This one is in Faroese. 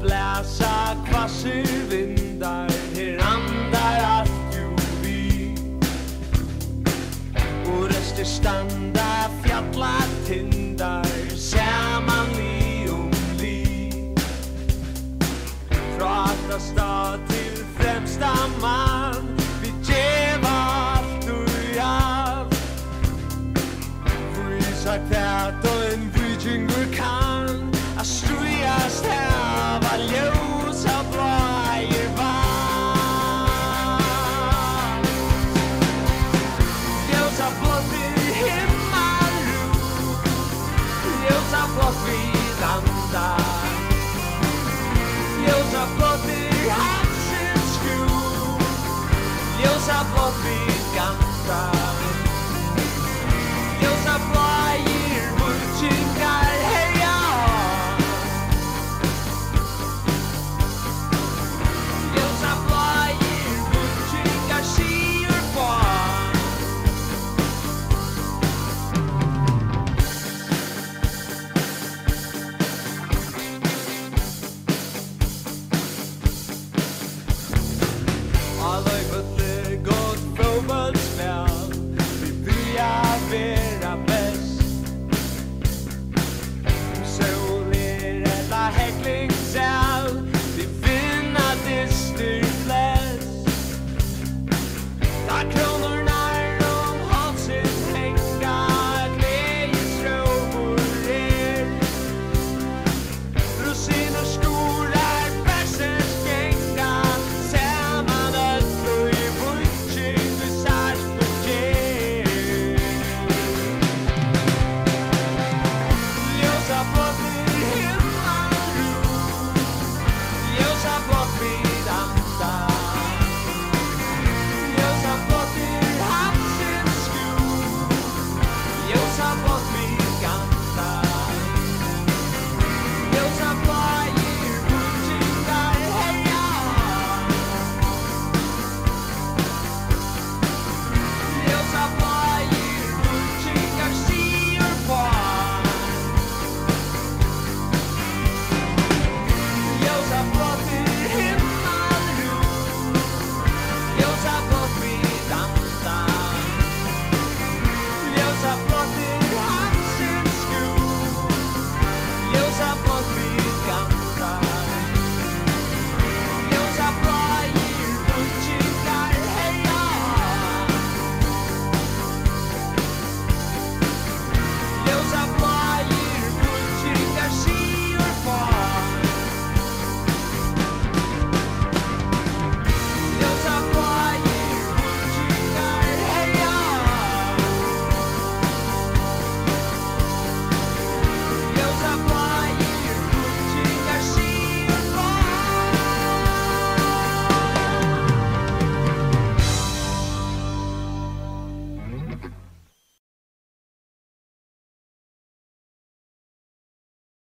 blæsa kvassir vindar. Her andar allt jo vi. Og restir standa fjalla tindar. Saman li om li Fra atra stad til fremsta mann Vi djeva allt og all Vi sagt at og en vikingur kan